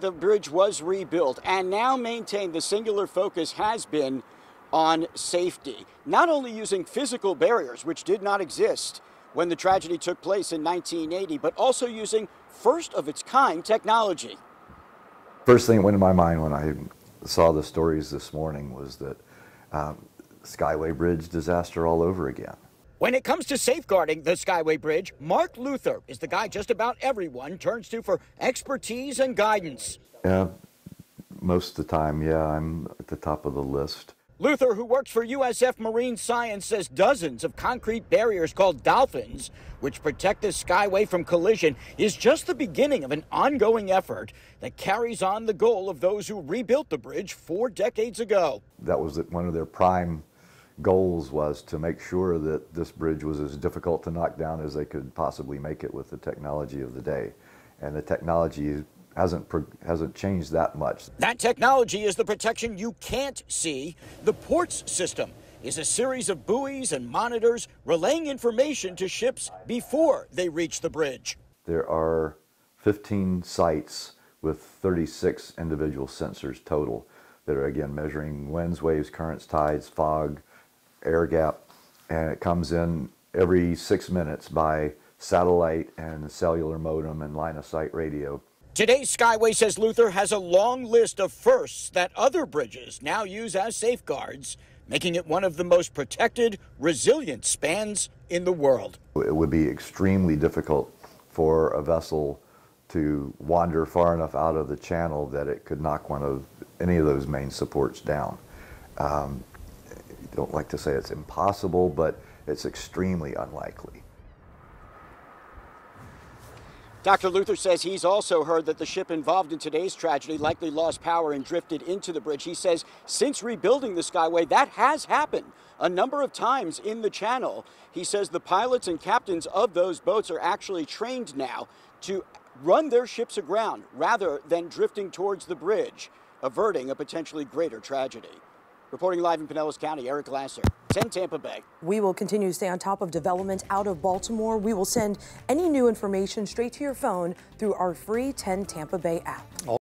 The bridge was rebuilt and now maintained. The singular focus has been on safety, not only using physical barriers, which did not exist when the tragedy took place in 1980, but also using first of its kind technology. First thing that went in my mind when I saw the stories this morning was that um, Skyway Bridge disaster all over again. When it comes to safeguarding the Skyway Bridge, Mark Luther is the guy just about everyone turns to for expertise and guidance. Yeah, most of the time, yeah, I'm at the top of the list. Luther, who works for USF Marine Science, says dozens of concrete barriers called dolphins, which protect the Skyway from collision, is just the beginning of an ongoing effort that carries on the goal of those who rebuilt the bridge four decades ago. That was one of their prime goals was to make sure that this bridge was as difficult to knock down as they could possibly make it with the technology of the day. And the technology hasn't hasn't changed that much. That technology is the protection you can't see. The PORTS system is a series of buoys and monitors relaying information to ships before they reach the bridge. There are 15 sites with 36 individual sensors total that are again measuring winds, waves, currents, tides, fog, air gap, and it comes in every six minutes by satellite and cellular modem and line of sight radio. Today's Skyway, says Luther, has a long list of firsts that other bridges now use as safeguards, making it one of the most protected, resilient spans in the world. It would be extremely difficult for a vessel to wander far enough out of the channel that it could knock one of any of those main supports down. Um, Don't like to say it's impossible, but it's extremely unlikely. Dr. Luther says he's also heard that the ship involved in today's tragedy likely lost power and drifted into the bridge. He says since rebuilding the Skyway, that has happened a number of times in the channel. He says the pilots and captains of those boats are actually trained now to run their ships aground rather than drifting towards the bridge, averting a potentially greater tragedy. Reporting live in Pinellas County, Eric Glasser, 10 Tampa Bay. We will continue to stay on top of development out of Baltimore. We will send any new information straight to your phone through our free 10 Tampa Bay app.